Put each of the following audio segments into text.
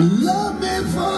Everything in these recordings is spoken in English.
Love me for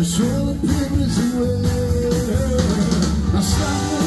I saw the papers away. I stopped